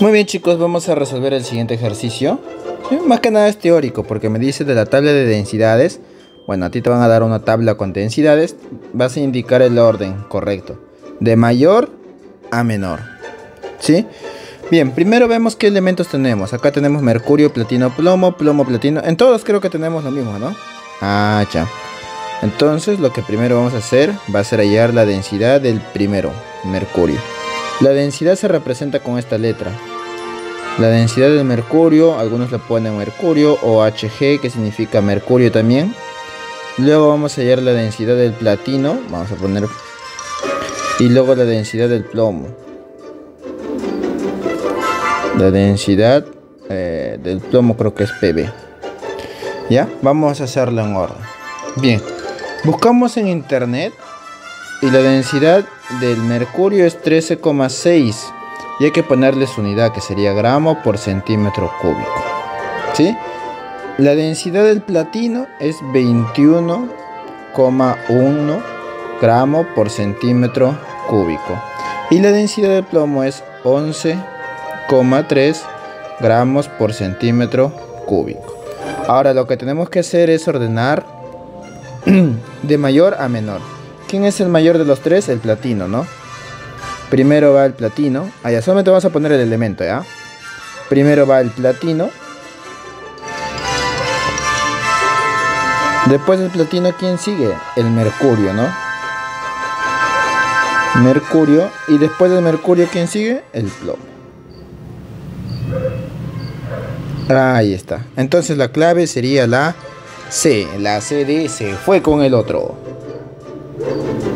Muy bien chicos, vamos a resolver el siguiente ejercicio. Más que nada es teórico porque me dice de la tabla de densidades. Bueno, a ti te van a dar una tabla con densidades. Vas a indicar el orden correcto. De mayor a menor. ¿Sí? Bien, primero vemos qué elementos tenemos. Acá tenemos mercurio, platino, plomo, plomo, platino. En todos creo que tenemos lo mismo, ¿no? Ah, ya. Entonces lo que primero vamos a hacer va a ser hallar la densidad del primero, mercurio. La densidad se representa con esta letra. La densidad del mercurio, algunos le ponen mercurio o Hg, que significa mercurio también. Luego vamos a hallar la densidad del platino, vamos a poner... Y luego la densidad del plomo. La densidad eh, del plomo creo que es Pb. ¿Ya? Vamos a hacerlo en orden. Bien, buscamos en internet y la densidad del mercurio es 13,6 y hay que ponerle su unidad que sería gramo por centímetro cúbico. ¿Sí? La densidad del platino es 21,1 gramo por centímetro cúbico y la densidad del plomo es 11,3 gramos por centímetro cúbico. Ahora lo que tenemos que hacer es ordenar de mayor a menor. ¿Quién es el mayor de los tres? El platino, ¿no? Primero va el platino. Allá, solamente vamos a poner el elemento, ¿ya? Primero va el platino. Después del platino, ¿quién sigue? El mercurio, ¿no? Mercurio. Y después del mercurio, ¿quién sigue? El plomo. Ahí está. Entonces la clave sería la C. La C de se fue con el otro. Thank you.